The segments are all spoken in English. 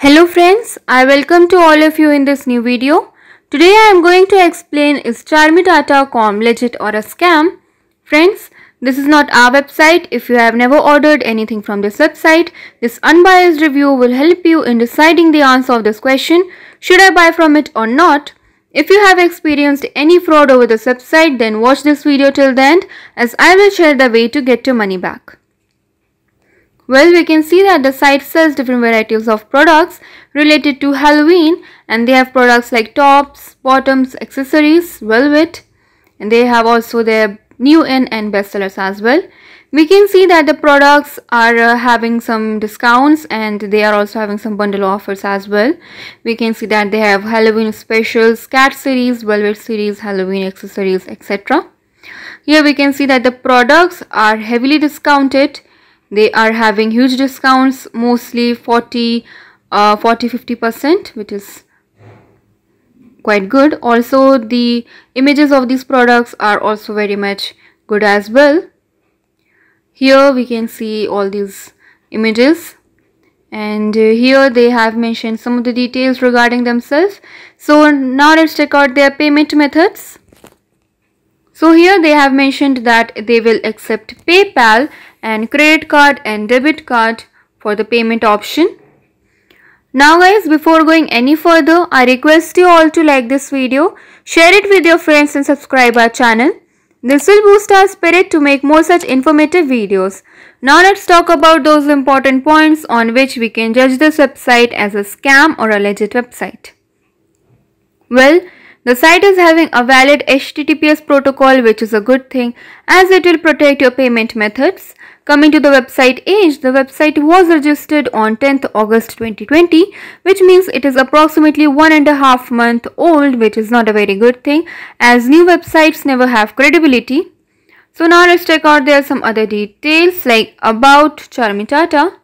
I welcome to all of you in this new video. Today I am going to explain is Charmitata.com legit or a scam? Friends, this is not our website. If you have never ordered anything from this website, this unbiased review will help you in deciding the answer of this question, should I buy from it or not? If you have experienced any fraud over this website, then watch this video till the end as I will share the way to get your money back. Well, we can see that the site sells different varieties of products related to Halloween and they have products like tops, bottoms, accessories, velvet and they have also their new in and bestsellers as well. We can see that the products are uh, having some discounts and they are also having some bundle offers as well. We can see that they have Halloween specials, cat series, velvet series, Halloween accessories, etc. Here we can see that the products are heavily discounted they are having huge discounts mostly 40 uh, 40 50 percent which is quite good. Also the images of these products are also very much good as well. Here we can see all these images. And uh, here they have mentioned some of the details regarding themselves. So now let's check out their payment methods. So here they have mentioned that they will accept paypal and credit card and debit card for the payment option. Now guys before going any further I request you all to like this video, share it with your friends and subscribe our channel. This will boost our spirit to make more such informative videos. Now let's talk about those important points on which we can judge this website as a scam or a legit website. Well, the site is having a valid HTTPS protocol which is a good thing as it will protect your payment methods. Coming to the website age, the website was registered on 10th August 2020, which means it is approximately one and a half month old, which is not a very good thing as new websites never have credibility. So now let's check out there some other details like about Charmitata.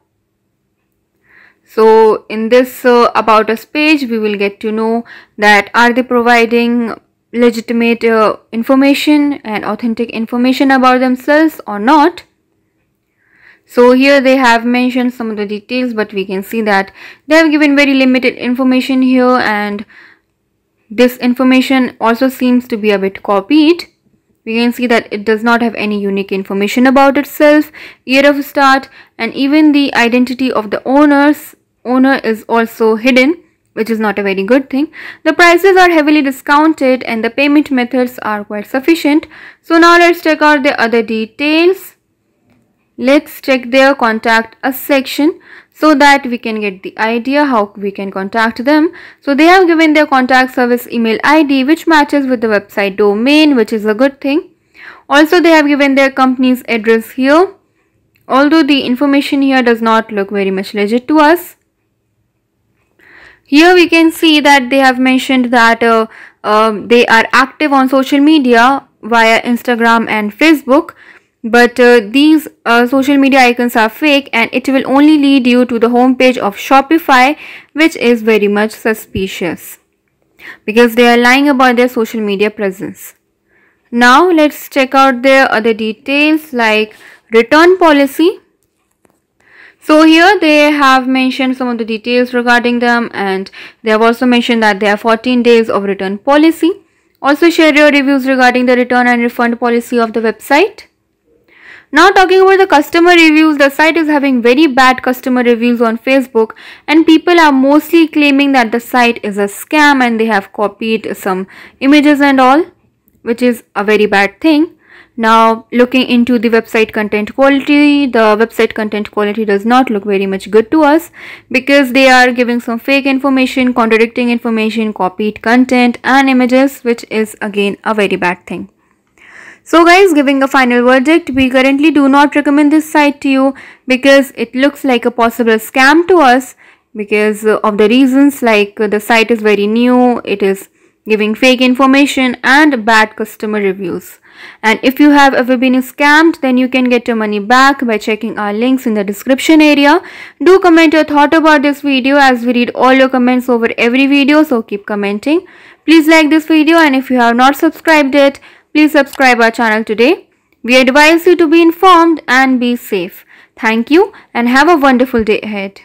So in this uh, about us page, we will get to know that are they providing legitimate uh, information and authentic information about themselves or not so here they have mentioned some of the details but we can see that they have given very limited information here and this information also seems to be a bit copied we can see that it does not have any unique information about itself year of start and even the identity of the owners owner is also hidden which is not a very good thing. The prices are heavily discounted and the payment methods are quite sufficient. So now let's check out the other details. Let's check their contact us section so that we can get the idea how we can contact them. So they have given their contact service email ID which matches with the website domain which is a good thing. Also they have given their company's address here. Although the information here does not look very much legit to us. Here we can see that they have mentioned that uh, uh, they are active on social media via Instagram and Facebook but uh, these uh, social media icons are fake and it will only lead you to the homepage of Shopify which is very much suspicious because they are lying about their social media presence. Now let's check out their other details like return policy. So here they have mentioned some of the details regarding them and they have also mentioned that they have 14 days of return policy. Also share your reviews regarding the return and refund policy of the website. Now talking about the customer reviews, the site is having very bad customer reviews on Facebook and people are mostly claiming that the site is a scam and they have copied some images and all which is a very bad thing. Now looking into the website content quality, the website content quality does not look very much good to us because they are giving some fake information, contradicting information, copied content and images which is again a very bad thing. So guys giving a final verdict we currently do not recommend this site to you because it looks like a possible scam to us because of the reasons like the site is very new it is giving fake information and bad customer reviews. And if you have ever been scammed then you can get your money back by checking our links in the description area. Do comment your thought about this video as we read all your comments over every video so keep commenting. Please like this video and if you have not subscribed yet Please subscribe our channel today. We advise you to be informed and be safe. Thank you and have a wonderful day ahead.